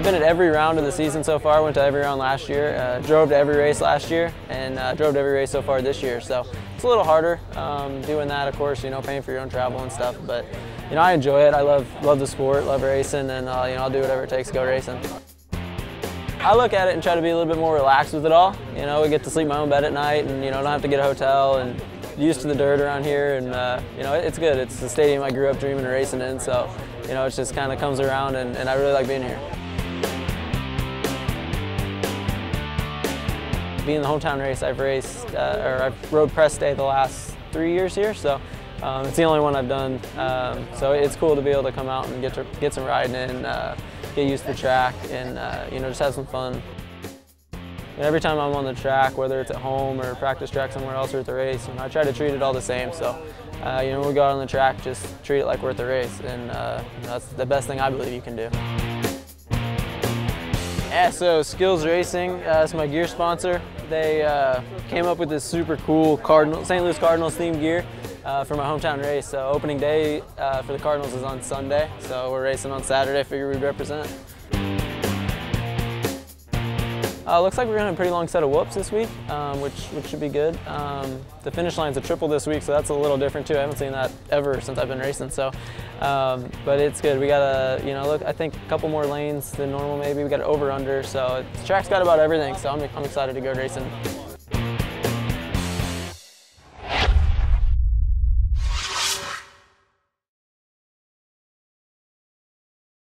I've been at every round of the season so far. Went to every round last year. Uh, drove to every race last year, and uh, drove to every race so far this year. So it's a little harder um, doing that, of course. You know, paying for your own travel and stuff. But you know, I enjoy it. I love love the sport, love racing, and uh, you know, I'll do whatever it takes to go racing. I look at it and try to be a little bit more relaxed with it all. You know, we get to sleep in my own bed at night, and you know, don't have to get a hotel and used to the dirt around here, and uh, you know, it's good. It's the stadium I grew up dreaming of racing in, so you know, it just kind of comes around, and, and I really like being here. Being the hometown race, I've raced, uh, or I've rode press day the last three years here, so um, it's the only one I've done. Um, so it's cool to be able to come out and get to, get some riding in, uh, get used to the track, and uh, you know, just have some fun. And every time I'm on the track, whether it's at home or practice track somewhere else or at the race, you know, I try to treat it all the same. So, uh, you know, when we go out on the track, just treat it like we're at the race, and uh, that's the best thing I believe you can do. Yeah, so Skills Racing uh, is my gear sponsor. They uh, came up with this super cool Cardinal, St. Louis Cardinals themed gear uh, for my hometown race. So opening day uh, for the Cardinals is on Sunday, so we're racing on Saturday. Figure we'd represent. Uh, looks like we're gonna have a pretty long set of whoops this week, um, which which should be good. Um, the finish line's a triple this week, so that's a little different too. I haven't seen that ever since I've been racing. So, um, but it's good. We got a you know look, I think a couple more lanes than normal maybe. We got an over under, so the track's got about everything. So I'm I'm excited to go racing.